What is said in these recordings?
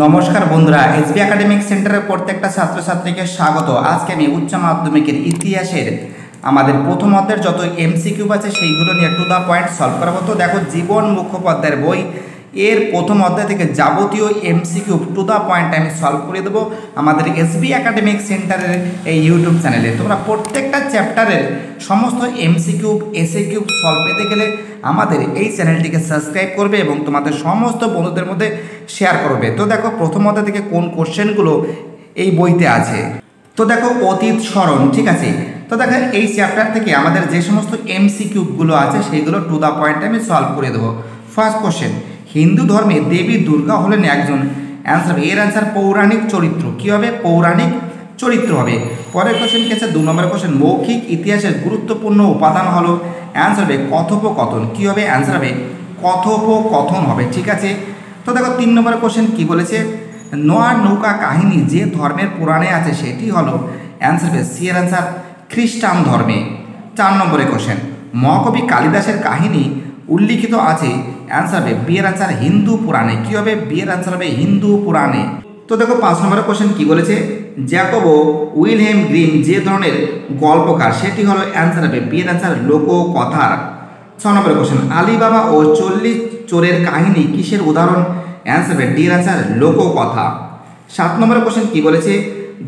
নমস্কার বন্ধুরা, SB academic সেন্টারের প্রত্যেকটা ছাত্রছাত্রীকে স্বাগত। আজকে আমি উচ্চ মাধ্যমিকের ইতিহাসের আমাদের প্রথম অধ্যায়ের যত এমসিকিউ আছে সেইগুলো নিয়ে টু দ্য পয়েন্ট সলভ করাবো। তো দেখো, জীবন মুখোপাধ্যায়ের বই এর প্রথম অধ্যায় থেকে যাবতীয় এমসিকিউ টু দ্য পয়েন্ট আমি সলভ করে দেবো আমাদের এসবি একাডেমিক সেন্টারের এই ইউটিউব চ্যানেলে তোমরা প্রত্যেকটা চ্যাপ্টারের সমস্ত এমসিকিউ এসে কিউব সলভ পেতে গেলে আমাদের এই চ্যানেলটিকে সাবস্ক্রাইব করবে এবং তোমাদের সমস্ত বন্ধুদের মধ্যে শেয়ার করবে। তো দেখো, প্রথম অধ্যায় থেকে কোন কোশ্চেনগুলো এই বইতে আছে? তো দেখো, অতীত স্মরণ, ঠিক আছে? তো দেখো, এই চ্যাপ্টার থেকে আমাদের যে সমস্ত এমসিকিউগুলো আছে, সেইগুলো টু দ্য পয়েন্ট আমি সলভ করে দেবো। ফার্স্ট কোশ্চেন হিন্দু ধর্মে দেবী দুর্গা হলেন একজন। অ্যান্সার এর অ্যান্সার পৌরাণিক চরিত্র। কী হবে? পৌরাণিক চরিত্র হবে। পরের কোশ্চেন কি আছে? দু নম্বর কোশ্চেন মৌখিক ইতিহাসের গুরুত্বপূর্ণ উপাদান হলো। অ্যান্সার হবে কথোপকথন। কী হবে? অ্যান্সার হবে কথোপকথন হবে। ঠিক আছে? তো দেখো, তিন নম্বর কোশ্চেন কি বলেছে? নোয়ার নৌকা কাহিনী যে ধর্মের পুরাণে আছে, সেটি হলো। অ্যান্সার হবে, সি এর অ্যান্সার খ্রিস্টান ধর্মে। চার নম্বরে কোশ্চেন মহাকবি কালিদাসের কাহিনী উল্লিখিত আছে। অ্যান্সার হবে, বিয়ের অ্যান্সার হিন্দু পুরাণে। কী হবে? বিয়ের অ্যান্সার হবে হিন্দু পুরাণে। তো দেখো, পাঁচ নম্বরের কোশ্চেন কি বলেছে? জ্যাকোবো উইলহেম গ্রিম যে ধরনের গল্পকার, সেটি হলো অ্যান্সার হবে, বিয়ের অ্যান্সার লোককথার। ছ নম্বরের কোশ্চেন আলিবাবা ও চল্লিশ চোরের কাহিনী কিসের উদাহরণ? অ্যান্সার হবে ডি অ্যান্সার লোককথা। সাত নম্বরের কোশ্চেন কি বলেছে?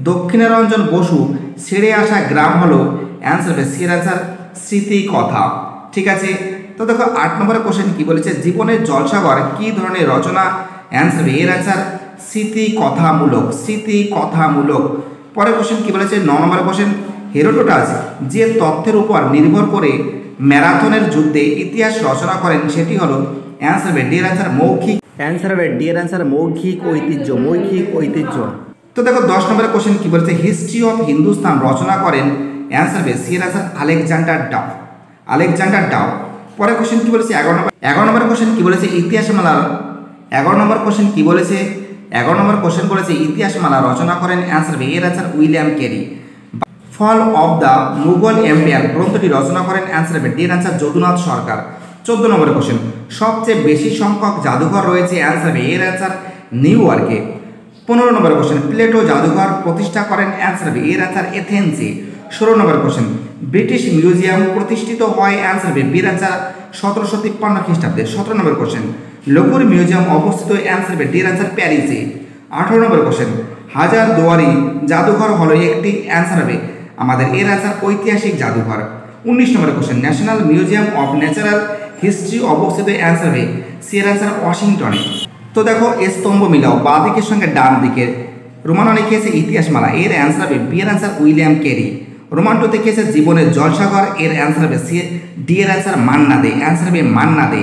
দক্ষিণারঞ্জন বসু, ছেড়ে আসা গ্রাম হলো। অ্যান্সার হবে সি অ্যান্সার স্মৃতি কথা ঠিক আছে? তো দেখো আট নম্বরের কোশ্চেন কি বলেছে? জীবনের জলসাগর কি ধরনের রচনা? অ্যান্সার এর অ্যান্সার স্মৃতি কথামূলক স্মৃতি কথামূলক পরের কোশ্চেন কি বলেছে? ন নম্বরের কোশ্চেন হেরোটোটাস যে তথ্যের উপর নির্ভর করে ম্যারাথনের যুদ্ধে ইতিহাস রচনা করেন সেটি হলো অ্যান্সার হবে ডি এর অ্যান্সার মৌখিক। অ্যান্সার হবে ডি এর অ্যান্সার মৌখিক ঐতিহ্য মৌখিক ঐতিহ্য। তো দেখো দশ নম্বরের কোশ্চেন কি বলেছে? হিস্ট্রি অফ হিন্দুস্তান রচনা করেন অ্যান্সার হবে সি এর answer Alexander Dow Alexander Dow পরের কোশ্চেন কি বলেছে? এগারো নম্বর এগারো নম্বর কোশ্চেন কি বলেছে? ইতিহাস মালার। এগারো নম্বর কোশ্চেন কি বলেছে? এগারো নম্বর কোশ্চেন বলেছে, ইতিহাস মালা রচনা করেন অ্যান্সার হবে এর answer William Carey fall of the Mughal empire গ্রন্থটি রচনা করেন অ্যান্সার হবে ডের অ্যান্সার যদুনাথ সরকার। চোদ্দ নম্বরের কোশ্চেন সবচেয়ে বেশি সংখ্যক জাদুঘর রয়েছে অ্যান্সার হবে এর অ্যান্সার নিউ ইয়র্কে পনেরো নম্বরের কোশ্চেন প্লেটো জাদুঘর প্রতিষ্ঠা করেন অ্যান্সার হবে এর অ্যান্সার এথেন্সে ষোলো নম্বর কোশ্চেন ব্রিটিশ মিউজিয়াম প্রতিষ্ঠিত হয় অ্যান্সার হবে বীর অ্যান্সার সতেরোশো তিপ্পান্ন খ্রিস্টাব্দে। সতেরো নম্বর কোশ্চেন লোকুর মিউজিয়াম অবস্থিত অ্যান্সার হবে ডির প্যারিসে আঠারো নম্বর কোশ্চেন হাজার দুয়ারি জাদুঘর হলো একটি অ্যান্সার হবে আমাদের এর অ্যান্সার ঐতিহাসিক জাদুঘর। উনিশ number question national museum of natural history অবস্থিত অ্যান্সার হবে সি এর অ্যান্সার ওয়াশিংটনে তো দেখো স্তম্ভ মিলাও। বা দিকের সঙ্গে ডান দিকের। রোমান অনেকে ইতিহাস মালা এর অ্যান্সার হবে বিয়ের answer William Carey. Roman two থেকে এসে জীবনের জলসাগর এর অ্যান্সার হবে সি, ডি এর অ্যান্সার মান্না দে অ্যান্সার হবে মান্না দে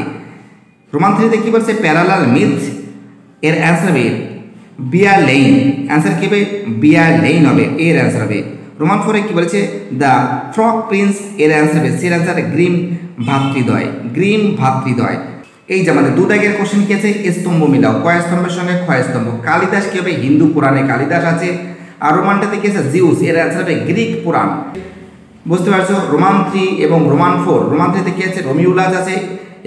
রোমান থ্রিতে কী বলছে? প্যারালাল মিথ, এর অ্যান্সার হবে বিয়ার লেইন। অ্যান্সার কী হবে? বিয়ার লেইন হবে এর অ্যান্সার হবে। রোমান ফোরে কী বলেছে? দ্য ফ্রক প্রিন্স, এর অ্যান্সার হবে সি, এর অ্যান্সার গ্রিম ভাতৃদয় গ্রিম ভাতৃদয় এই যে আমাদের দু দাগের কোশ্চেন কি আছে? স্তম্ভ মিলাও, কয় স্তম্ভের সঙ্গে ক্ষয় স্তম্ভ? কালিদাস কী হবে? হিন্দু পুরাণে কালিদাস আছে। আর রোমানটাতে কি আছে? জিউস। এর অ্যান্সার হবে গ্রিক পুরাণ। বুঝতে পারছ? রোমান থ্রি এবং রোমান ফোর। রোমান থ্রিতে কী আছে? রমিউলাস আছে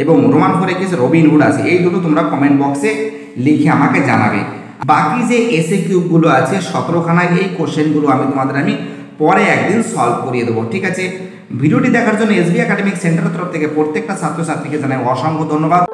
এবং রোমান ফোরে কি আছে? রবিন আছে। এই দুটো তোমরা কমেন্ট বক্সে লিখে আমাকে জানাবে। বাকি যে এসে কিউবগুলো আছে সতেরোখানায় এই কোশ্চেনগুলো আমি তোমাদের আমি পরে একদিন সলভ করিয়ে দেবো। ঠিক আছে? ভিডিওটি দেখার জন্য এসবি একাডেমিক সেন্টারের তরফ থেকে প্রত্যেকটা ছাত্রছাত্রীকে জানাই অসংখ্য ধন্যবাদ।